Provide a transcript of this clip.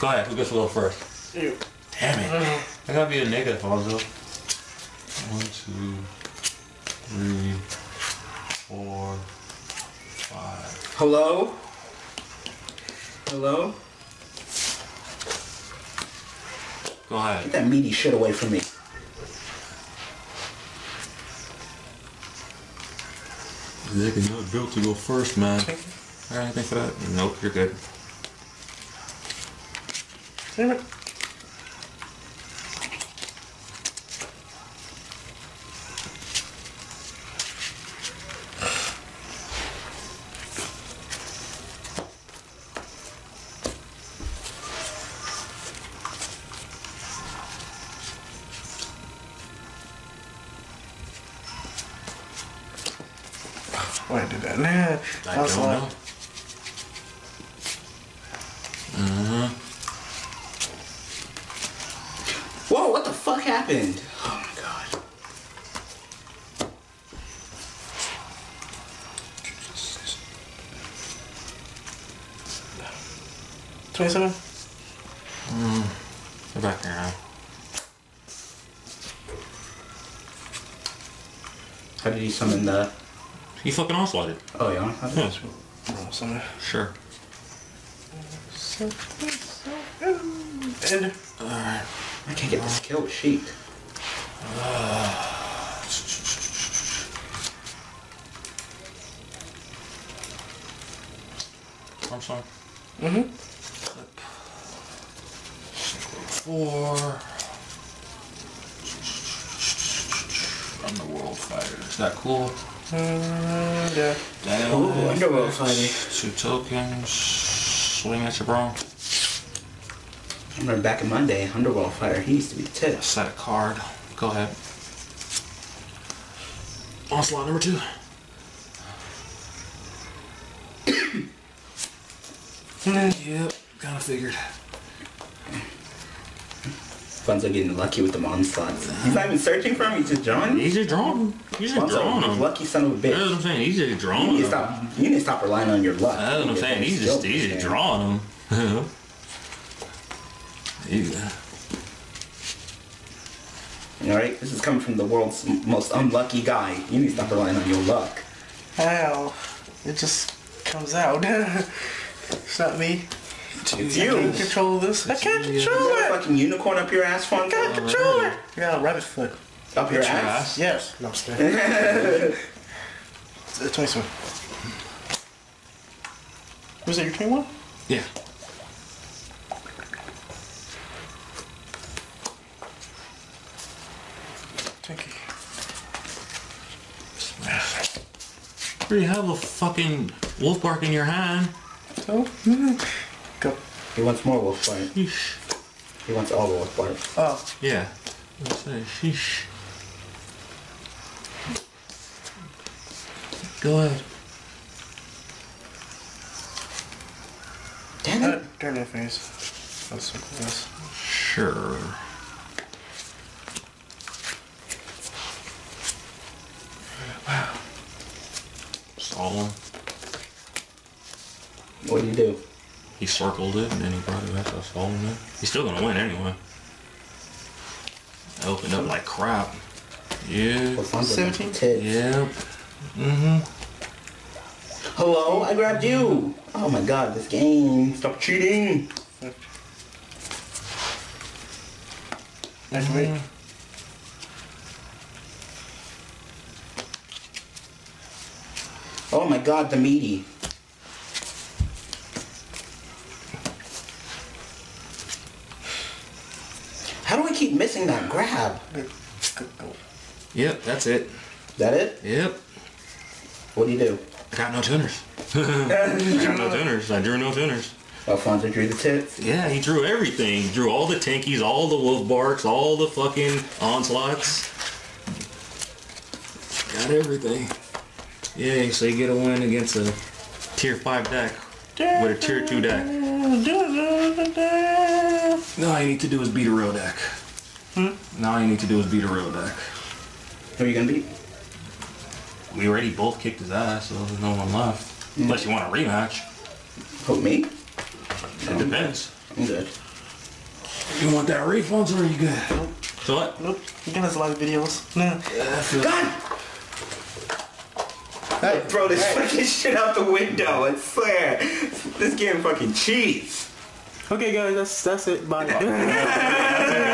Go ahead. Who gets to go first? You. Damn it. I gotta be a nigga, Alonzo. One, two, three, four, five. Hello? Hello? Go ahead. Get that meaty shit away from me. Nigga, you're built to go first, man. Alright, anything for that? Nope, you're good. Damn it. Why did that? Nah, I don't like- know. Whoa, what the fuck happened? Oh my god. Twenty-seven. Mm, Go back there now. How did you summon the... He fucking onslaughted. Oh, yeah? Yeah, Oh, something. sure. And Alright. I can't get this kill sheet. I'm sorry. mm-hmm. Four. I'm the world fighter. Is that cool? Mm, yeah. Ooh, Damn. Underworld fighting. Two tokens. Swing at your bro. I remember back in my day, Underworld Fighter, he used to be the tits. Set a card. Go ahead. Onslaught number two. yep, kind of figured. Fonzo getting lucky with the onslaughts. He's not even searching for him, he's just drawing. He's just drawing. He's just drawing them. lucky son of a bitch. That's what. I'm saying. He's just You drawing need to stop. You need to stop relying on your luck. That's what I'm saying. He's just he's just drawing them. yeah. All right, this is coming from the world's most unlucky guy. You need to stop relying on your luck. How? It just comes out. it's not me. It's I you. can't control this. I can't you. You control got a it. fucking unicorn up your ass, I Fonzo? can't oh, control it. Yeah, rabbit foot. Up your Your ass? ass. Yes. No, I'm just kidding. It's, 27. Was that your 21? Yeah. You have a fucking Wolfbark in your hand. So, go. He wants more wolf fire. Sheesh. He wants all the wolf fire. Oh, Yeah. Let's say sheesh. Go ahead. Damn uh, it. turn that face. That's so close. Sure. Solemn. What do you do? He circled it and then he brought it back to solemn in. He's still gonna win anyway. I opened up like crap. Yeah. Well, 17? tits. Yep. Mm-hmm. Hello, I grabbed you. Oh my god, this game. Stop cheating. Activate. Oh my god, the meaty. How do I keep missing that grab? Good. Good. Go. Yep, that's it. that it? Yep. What do you do? I got no tuners. I got no tuners. I drew no tuners. Alfonso drew the tits. Yeah, he drew everything. He drew all the tankies, all the Wolfbarks, all the fucking onslaughts. Got everything. Yeah, so you get a win against a tier 5 deck with a tier 2 deck. Now all you need to do is beat a real deck. Hmm? Now all you need to do is beat a real deck. Who are you gonna beat? We already both kicked his ass, so there's no one left. Unless you want a rematch. Who, me? It depends. I'm good. You want that refunds or are you good? So what? Nope. You got us a lot of videos. No. God! Hey, Throw this fucking shit out the window, I swear. This game fucking cheats. Okay, guys, that's that's it. Bye. Bye.